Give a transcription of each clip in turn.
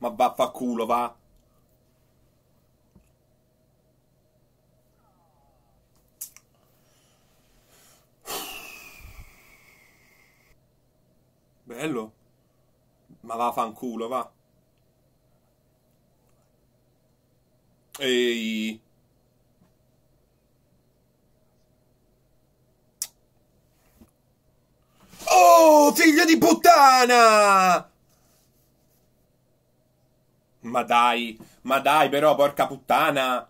Ma vaffanculo, va. Bello. Ma vaffanculo, va. Ehi. Oh, figlio di puttana! Ma dai, ma dai però, porca puttana!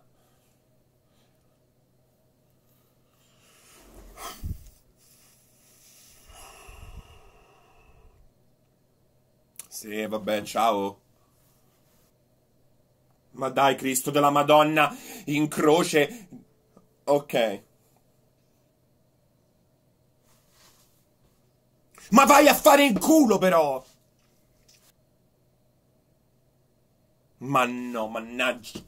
Sì, vabbè, ciao. Ma dai, Cristo della Madonna, in croce. Ok. Ma vai a fare in culo però! Ma no, mannaggia.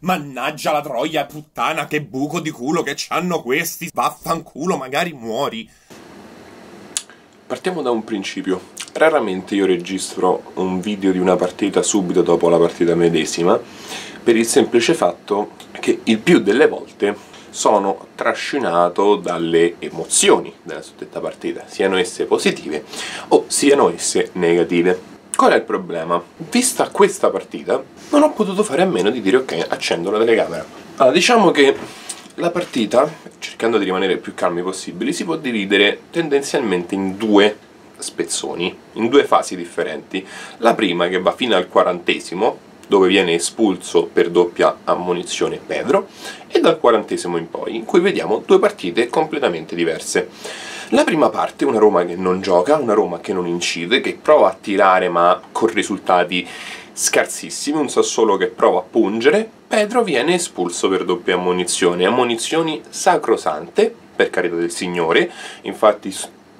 Mannaggia la troia, puttana, che buco di culo che c'hanno questi. Vaffanculo, magari muori. Partiamo da un principio. Raramente io registro un video di una partita subito dopo la partita medesima, per il semplice fatto che il più delle volte sono trascinato dalle emozioni della suddetta partita, siano esse positive o siano esse negative. Qual è il problema? Vista questa partita, non ho potuto fare a meno di dire ok, accendo la telecamera. Allora, diciamo che la partita, cercando di rimanere più calmi possibili, si può dividere tendenzialmente in due spezzoni, in due fasi differenti. La prima che va fino al quarantesimo, dove viene espulso per doppia ammonizione Pedro, e dal quarantesimo in poi, in cui vediamo due partite completamente diverse. La prima parte, una Roma che non gioca, una Roma che non incide, che prova a tirare ma con risultati scarsissimi, un Sassuolo che prova a pungere, Pedro viene espulso per doppia ammonizione, ammonizioni sacrosante, per carità del Signore, infatti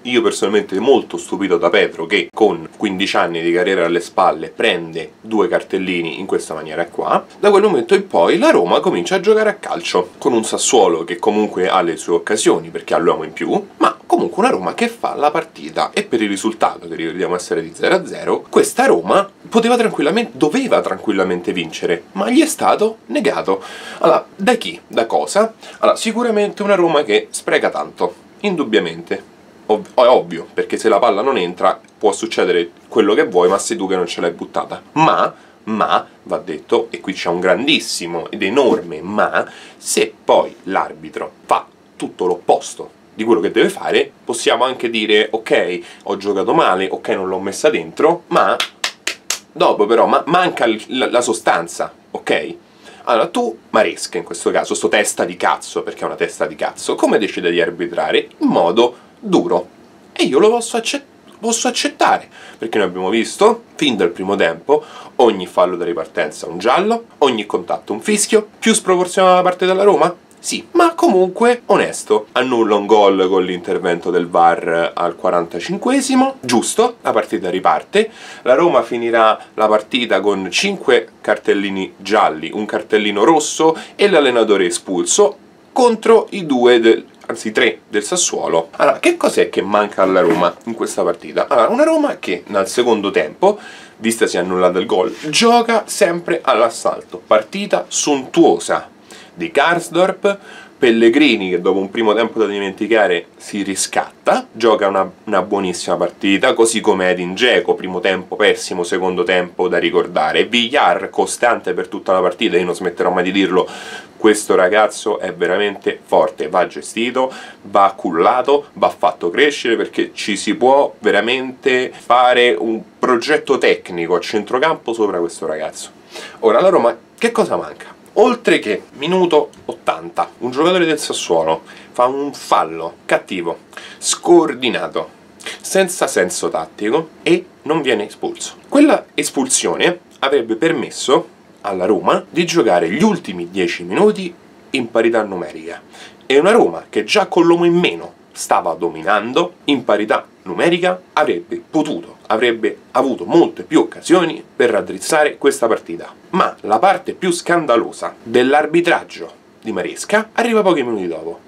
io personalmente molto stupito da Pedro che con 15 anni di carriera alle spalle prende due cartellini in questa maniera qua. Da quel momento in poi la Roma comincia a giocare a calcio con un Sassuolo che comunque ha le sue occasioni perché ha l'uomo in più, ma comunque una Roma che fa la partita e per il risultato che ricordiamo essere di 0-0, questa Roma poteva tranquillamente, doveva tranquillamente vincere, ma gli è stato negato. Allora, da chi? Da cosa? Allora, sicuramente una Roma che spreca tanto, indubbiamente Ov- è ovvio, perché se la palla non entra può succedere quello che vuoi, ma sei tu che non ce l'hai buttata. Ma, ma, va detto, e qui c'è un grandissimo ed enorme ma, se poi l'arbitro fa tutto l'opposto di quello che deve fare, possiamo anche dire ok, ho giocato male, ok, non l'ho messa dentro, ma dopo però ma- manca la, la sostanza, ok? Allora tu, Maresca in questo caso, sto testa di cazzo, perché è una testa di cazzo, come decide di arbitrare? In modo duro e io lo posso, accett- posso accettare perché noi abbiamo visto fin dal primo tempo ogni fallo da ripartenza un giallo, ogni contatto un fischio, più sproporzionato da parte della Roma? Sì, ma comunque onesto. Annulla un gol con l'intervento del VAR al 45esimo, giusto, la partita riparte. La Roma finirà la partita con 5 cartellini gialli, un cartellino rosso e l'allenatore espulso contro i due del anzi tre del Sassuolo. Allora, che cos'è che manca alla Roma in questa partita? Allora, una Roma che nel secondo tempo, vistasi annullata il gol, gioca sempre all'assalto. Partita sontuosa di Karsdorp, Pellegrini che dopo un primo tempo da dimenticare si riscatta, gioca una, una buonissima partita, così come Edin Dzeko, primo tempo pessimo, secondo tempo da ricordare, Villar costante per tutta la partita, io non smetterò mai di dirlo, questo ragazzo è veramente forte, va gestito, va cullato, va fatto crescere perché ci si può veramente fare un progetto tecnico a centrocampo sopra questo ragazzo. Ora la Roma che cosa manca? Oltre che minuto 80, un giocatore del Sassuolo fa un fallo cattivo, scordinato, senza senso tattico e non viene espulso. Quella espulsione avrebbe permesso alla Roma di giocare gli ultimi 10 minuti in parità numerica. E una Roma che già con l'uomo in meno stava dominando in parità numerica avrebbe potuto, avrebbe avuto molte più occasioni per raddrizzare questa partita. Ma la parte più scandalosa dell'arbitraggio di Maresca arriva pochi minuti dopo.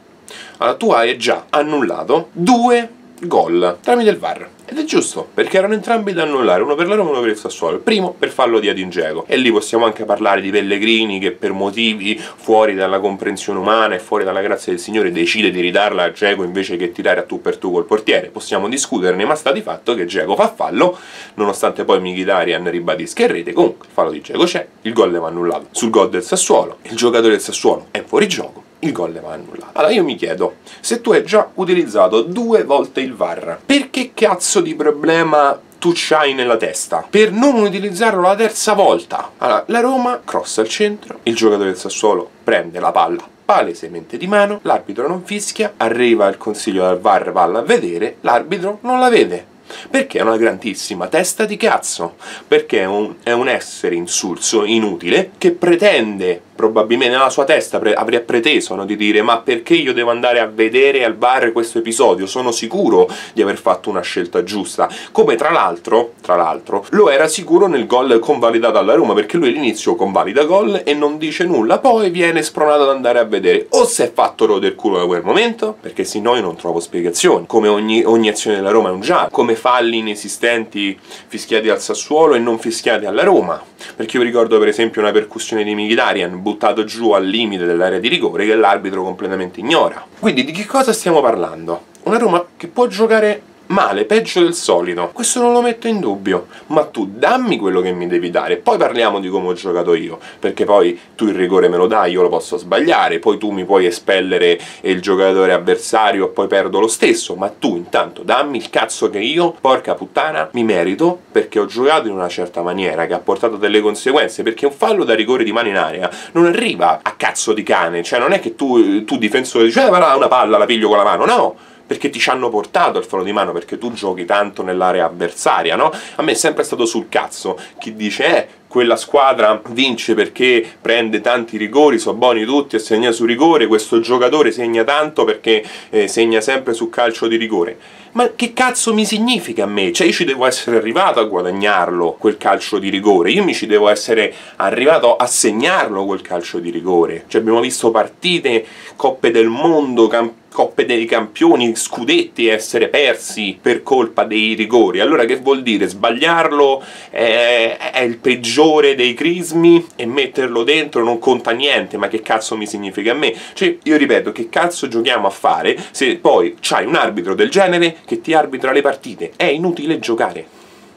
Allora, tu hai già annullato due gol tramite il VAR. Ed è giusto, perché erano entrambi da annullare, uno per la Roma e uno per il Sassuolo. Il primo per fallo di Adin Dzeko. E lì possiamo anche parlare di Pellegrini che per motivi fuori dalla comprensione umana e fuori dalla grazia del Signore decide di ridarla a Dzeko invece che tirare a tu per tu col portiere. Possiamo discuterne, ma sta di fatto che Dzeko fa fallo, nonostante poi Mkhitaryan ribadisca in rete. Comunque, il fallo di Dzeko c'è, il gol va annullato. Sul gol del Sassuolo, il giocatore del Sassuolo è fuori gioco il gol le va annullato. Allora io mi chiedo, se tu hai già utilizzato due volte il VAR, perché cazzo di problema tu c'hai nella testa per non utilizzarlo la terza volta? Allora, la Roma crossa al centro, il giocatore del Sassuolo prende la palla palesemente di mano, l'arbitro non fischia, arriva il consiglio dal VAR, valla a vedere, l'arbitro non la vede perché è una grandissima testa di cazzo, perché è un, è un essere insulso, inutile, che pretende probabilmente nella sua testa pre- avrà preteso no, di dire ma perché io devo andare a vedere al bar questo episodio? Sono sicuro di aver fatto una scelta giusta. Come tra l'altro, tra l'altro, lo era sicuro nel gol convalidato alla Roma, perché lui all'inizio convalida gol e non dice nulla, poi viene spronato ad andare a vedere. O si è fatto rode il culo da quel momento, perché se no io non trovo spiegazioni. Come ogni, ogni azione della Roma è un già, come falli inesistenti fischiati al Sassuolo e non fischiati alla Roma. Perché io ricordo per esempio una percussione di Mkhitaryan buttato giù al limite dell'area di rigore che l'arbitro completamente ignora. Quindi di che cosa stiamo parlando? Una Roma che può giocare male, peggio del solito. Questo non lo metto in dubbio, ma tu dammi quello che mi devi dare, poi parliamo di come ho giocato io, perché poi tu il rigore me lo dai, io lo posso sbagliare, poi tu mi puoi espellere il giocatore avversario e poi perdo lo stesso, ma tu intanto dammi il cazzo che io, porca puttana, mi merito perché ho giocato in una certa maniera che ha portato delle conseguenze, perché un fallo da rigore di mano in area non arriva a cazzo di cane, cioè non è che tu, tu difensore dici, eh, una palla la piglio con la mano, no! Perché ti ci hanno portato il fallo di mano, perché tu giochi tanto nell'area avversaria, no? A me è sempre stato sul cazzo chi dice, eh, quella squadra vince perché prende tanti rigori, sono buoni tutti e segna su rigore, questo giocatore segna tanto perché eh, segna sempre su calcio di rigore. Ma che cazzo mi significa a me? Cioè io ci devo essere arrivato a guadagnarlo quel calcio di rigore, io mi ci devo essere arrivato a segnarlo quel calcio di rigore. Cioè abbiamo visto partite, coppe del mondo, campionati Coppe dei Campioni, scudetti essere persi per colpa dei rigori. Allora che vuol dire? Sbagliarlo è, è il peggiore dei crismi e metterlo dentro non conta niente, ma che cazzo mi significa a me? Cioè, io ripeto, che cazzo giochiamo a fare se poi c'hai un arbitro del genere che ti arbitra le partite? È inutile giocare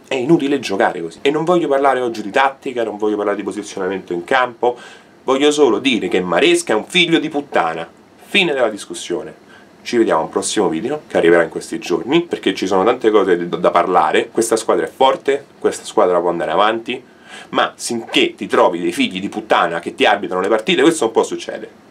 è inutile giocare così. E non voglio parlare oggi di tattica, non voglio parlare di posizionamento in campo, voglio solo dire che Maresca è un figlio di puttana. Fine della discussione. Ci vediamo a un prossimo video che arriverà in questi giorni perché ci sono tante cose da parlare. Questa squadra è forte, questa squadra può andare avanti, ma finché ti trovi dei figli di puttana che ti arbitrano le partite, questo non può succedere.